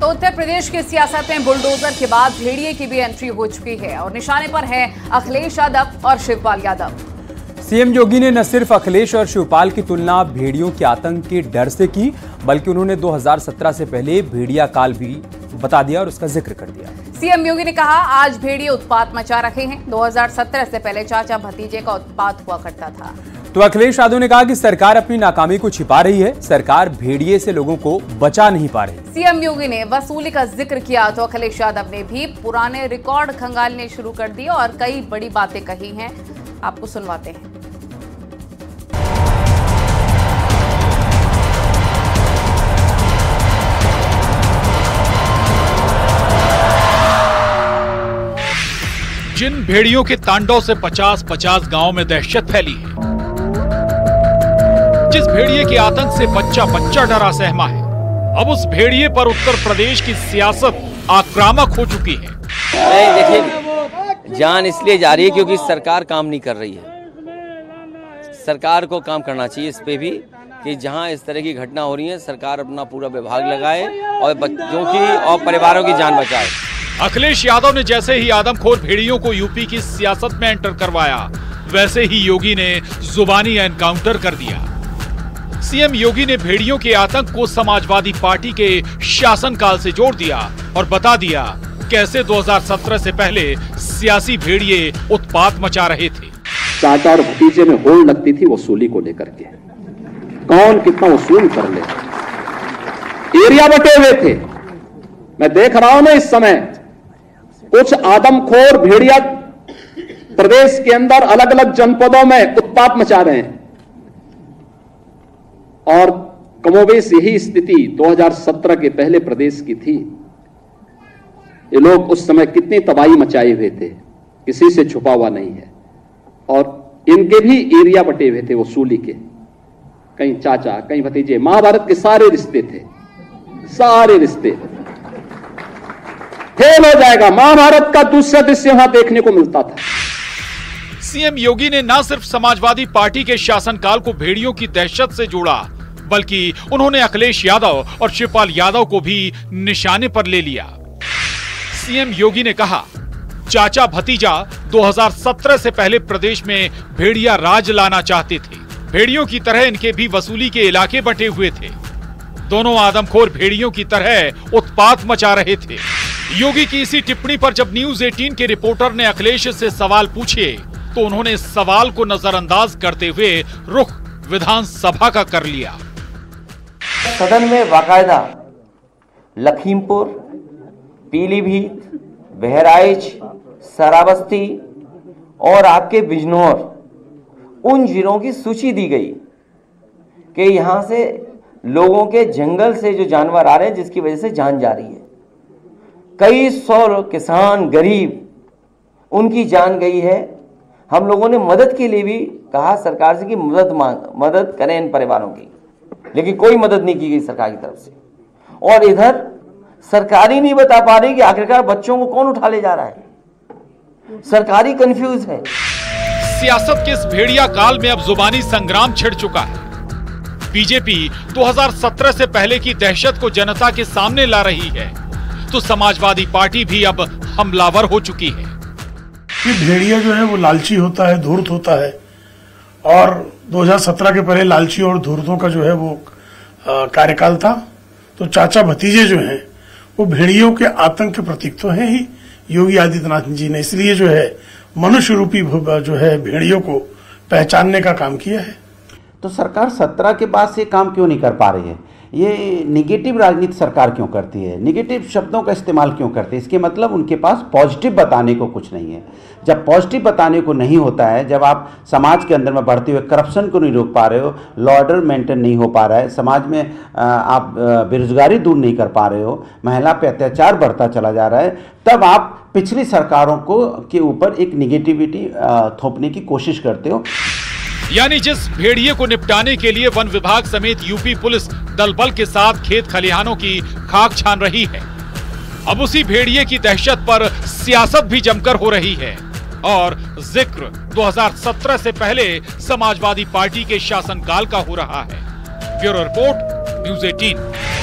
तो उत्तर प्रदेश की सियासत में बुलडोजर के बाद भेड़िए की भी एंट्री हो चुकी है और निशाने पर है अखिलेश यादव और शिवपाल यादव। सीएम योगी ने न सिर्फ़ अखिलेश और शिवपाल की तुलना भेड़ियों के आतंक के डर से की बल्कि उन्होंने 2017 से पहले भेड़िया काल भी बता दिया और उसका ज़िक्र कर दिया। सीएम योगी ने कहा आज भेड़िए उत्पात मचा रहे हैं। 2017 से पहले चाचा भतीजे का उत्पात हुआ करता था। तो अखिलेश यादव ने कहा कि सरकार अपनी नाकामी को छिपा रही है। सरकार भेड़िए से लोगों को बचा नहीं पा रही। सीएम योगी ने वसूली का ज़िक्र किया तो अखिलेश यादव ने भी पुराने रिकॉर्ड खंगालने शुरू कर दिए और कई बड़ी बातें कही हैं। आपको सुनवाते हैं। जिन भेड़ियों के तांडव से 50-50 गाँव में दहशत फैली है जिस भेड़िए के आतंक से बच्चा बच्चा डरा सहमा है अब उस भेड़िए पर उत्तर प्रदेश की सियासत आक्रामक हो चुकी है। नहीं देखिए जान इसलिए जा रही है क्योंकि सरकार काम नहीं कर रही है। सरकार को काम करना चाहिए इस पे भी कि जहाँ इस तरह की घटना हो रही है सरकार अपना पूरा विभाग लगाए और बच्चों की और परिवारों की जान बचाए। अखिलेश यादव ने जैसे ही आदमखोर भेड़ियों को यूपी की सियासत में एंटर करवाया वैसे ही योगी ने जुबानी एनकाउंटर कर दिया। सीएम योगी ने भेड़ियों के आतंक को समाजवादी पार्टी के शासनकाल से जोड़ दिया और बता दिया कैसे 2017 से पहले सियासी भेड़िए उत्पात मचा रहे थे। चाचा भतीजे में होड़ लगती थी वसूली को लेकर के। कौन कितना वसूल कर ले? एरिया बटे हुए थे। मैं देख रहा हूँ ना इस समय, कुछ आदमखोर भेड़िया प्रदेश के अंदर अलग अलग जनपदों में उत्पात मचा रहे हैं। और कमोबेश यही स्थिति 2017 के पहले प्रदेश की थी। ये लोग उस समय कितनी तबाही मचाए हुए थे, किसी से छुपा हुआ नहीं है। और इनके भी एरिया बटे हुए थे वसूली के। कहीं चाचा, कहीं भतीजे, महाभारत के सारे रिश्ते थे। सारे रिश्ते। फेल हो जाएगा। महाभारत का दूसरा दृश्य वहाँ देखने को मिलता था। सीएम योगी ने न सिर्फ़ समाजवादी पार्टी के शासनकाल को भेड़ियों की दहशत से जोड़ा बल्कि उन्होंने अखिलेश यादव और शिवपाल यादव को भी निशाने पर ले लिया। सीएम योगी ने कहा, चाचा भतीजा 2017 से पहले प्रदेश में भेड़िया राज लाना चाहते थे। भेड़ियों की तरह इनके भी वसूली के इलाके बटे हुए थे। दोनों आदमखोर भेड़ियों की तरह उत्पात मचा रहे थे। योगी की इसी टिप्पणी पर जब न्यूज़ 18 के रिपोर्टर ने अखिलेश से सवाल पूछे तो उन्होंने सवाल को नजरअंदाज करते हुए रुख विधानसभा का कर लिया। सदन में बाकायदा लखीमपुर, पीलीभीत, बहराइच, सराबस्ती और आपके बिजनौर, उन जिलों की सूची दी गई कि यहाँ से लोगों के जंगल से जो जानवर आ रहे हैं, जिसकी वजह से जान जा रही है। कई सौ किसान, गरीब, उनकी जान गई है। हम लोगों ने मदद के लिए भी कहा सरकार से कि मदद मांग, मदद करें इन परिवारों की। लेकिन कोई मदद नहीं की गई सरकार की तरफ़ से। और इधर सरकार ही नहीं बता पा रही कि आखिरकार बच्चों को कौन उठा ले जा रहा है। सरकारी कंफ्यूज है। सियासत के इस भेड़िया काल में अब जुबानी संग्राम छिड़ चुका है। बीजेपी 2017 से पहले की दहशत को जनता के सामने ला रही है। तो समाजवादी पार्टी भी अब हमलावर हो चुकी है। भेड़िया जो है वो लालची होता है धूर्त होता है। और 2017 के पहले लालची और धूर्तों का जो है वो कार्यकाल था। तो चाचा भतीजे जो हैं, वो भेड़ियों के आतंक के प्रतीक तो हैं ही, योगी आदित्यनाथ जी ने इसलिए जो है मनुष्य रूपी जो है भेड़ियों को पहचानने का काम किया है। तो सरकार सत्रह के बाद से काम क्यों नहीं कर पा रही है? ये निगेटिव राजनीति सरकार क्यों करती है? निगेटिव शब्दों का इस्तेमाल क्यों करती है? इसके मतलब उनके पास पॉजिटिव बताने को कुछ नहीं है। जब पॉजिटिव बताने को नहीं होता है, जब आप समाज के अंदर में बढ़ते हुए करप्शन को नहीं रोक पा रहे हो लॉ ऑर्डर मेंटेन नहीं हो पा रहा है, समाज में आप बेरोजगारी दूर नहीं कर पा रहे हो, महिला पे अत्याचार बढ़ता चला जा रहा है, तब आप पिछली सरकारों को, के ऊपर एक निगेटिविटी थोपने की कोशिश करते हो। यानी जिस भेड़िए को निपटाने के लिए वन विभाग समेत यूपी पुलिस दल बल के साथ खेत खलिहानों की खाक छान रही है। अब उसी भेड़िए की दहशत पर सियासत भी जमकर हो रही है। और ज़िक्र 2017 से पहले समाजवादी पार्टी के शासनकाल का हो रहा है। Bureau report, news 18